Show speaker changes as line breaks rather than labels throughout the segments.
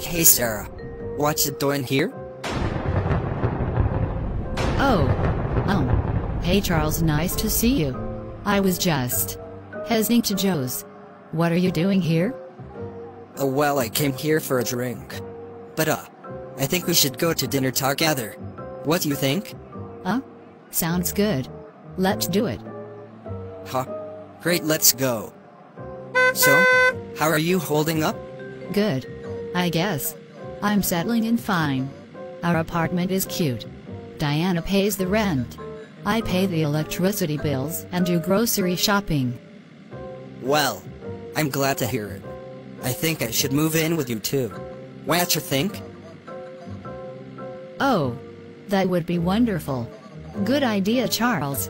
Hey Sarah, what you doing here?
Oh. Um. Hey Charles, nice to see you. I was just heading to Joe's. What are you doing here?
Oh well, I came here for a drink. But uh, I think we should go to dinner together. What do you think?
Huh? Sounds good. Let's do it.
Huh? Great, let's go. So, how are you holding up?
Good. I guess. I'm settling in fine. Our apartment is cute. Diana pays the rent. I pay the electricity bills and do grocery shopping.
Well, I'm glad to hear it. I think I should move in with you too. What you think?
Oh. That would be wonderful. Good idea, Charles.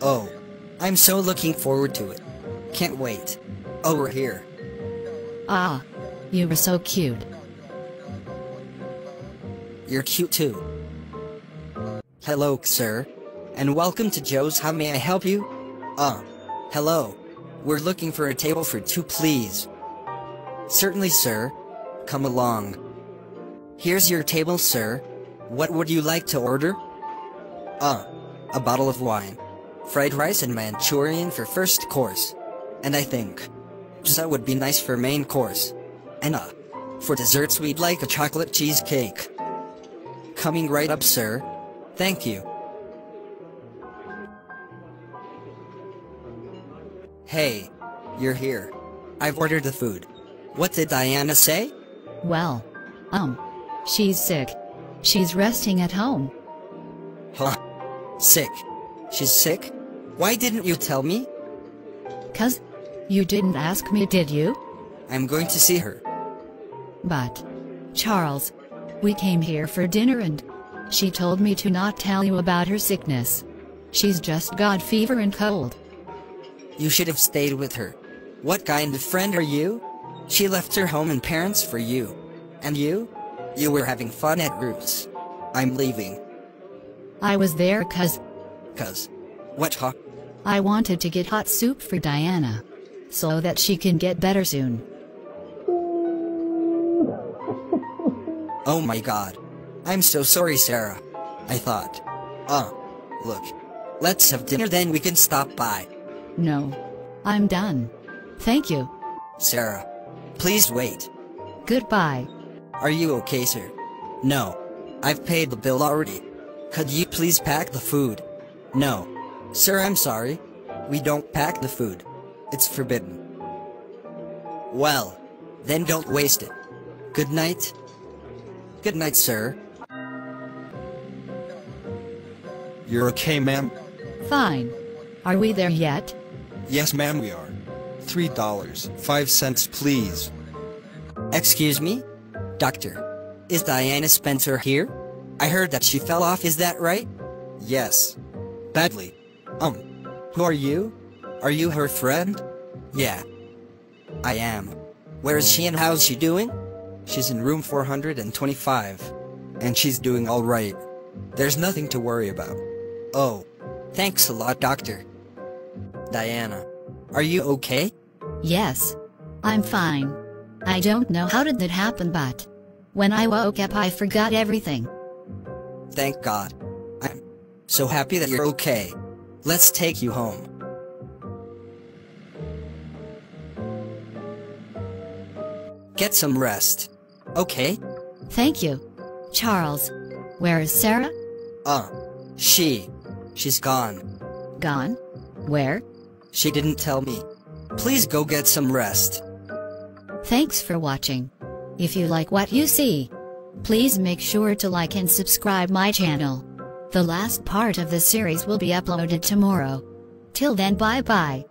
Oh, I'm so looking forward to it. Can't wait. Oh, we're here.
Ah. You were so cute.
You're cute too. Hello, sir. And welcome to Joe's How May I Help You? Uh, hello. We're looking for a table for two, please. Certainly, sir. Come along. Here's your table, sir. What would you like to order? Uh, a bottle of wine, fried rice and Manchurian for first course. And I think pizza would be nice for main course. Uh, for desserts we'd like a chocolate cheesecake. Coming right up, sir. Thank you. Hey, you're here. I've ordered the food. What did Diana say?
Well. Um. She's sick. She's resting at home.
Huh? Sick. She's sick? Why didn't you tell me?
Cuz. You didn't ask me, did you?
I'm going to see her.
But. Charles. We came here for dinner and. She told me to not tell you about her sickness. She's just got fever and cold.
You should have stayed with her. What kind of friend are you? She left her home and parents for you. And you? You were having fun at Roots. I'm leaving.
I was there cuz.
Cuz. What huh?
I wanted to get hot soup for Diana. So that she can get better soon.
Oh my god. I'm so sorry, Sarah. I thought. Uh, look. Let's have dinner then we can stop by.
No. I'm done. Thank you.
Sarah. Please wait.
Goodbye.
Are you okay, sir? No. I've paid the bill already. Could you please pack the food? No. Sir, I'm sorry. We don't pack the food. It's forbidden. Well, then don't waste it. Good night. Good night, sir.
You're okay, ma'am?
Fine. Are we there yet?
Yes, ma'am, we are. Three dollars, five cents, please.
Excuse me? Doctor, is Diana Spencer here? I heard that she fell off, is that right? Yes. Badly. Um, who are you? Are you her friend? Yeah. I am. Where is she and how's she doing? She's in room 425. And she's doing alright. There's nothing to worry about. Oh. Thanks a lot, doctor. Diana. Are you okay?
Yes. I'm fine. I don't know how did that happen but. When I woke up I forgot everything.
Thank God. I'm so happy that you're okay. Let's take you home. Get some rest. Okay?
Thank you. Charles. Where is Sarah?
Uh, she. She's gone.
Gone? Where?
She didn't tell me. Please go get some rest.
Thanks for watching. If you like what you see, please make sure to like and subscribe my channel. The last part of the series will be uploaded tomorrow. Till then bye bye.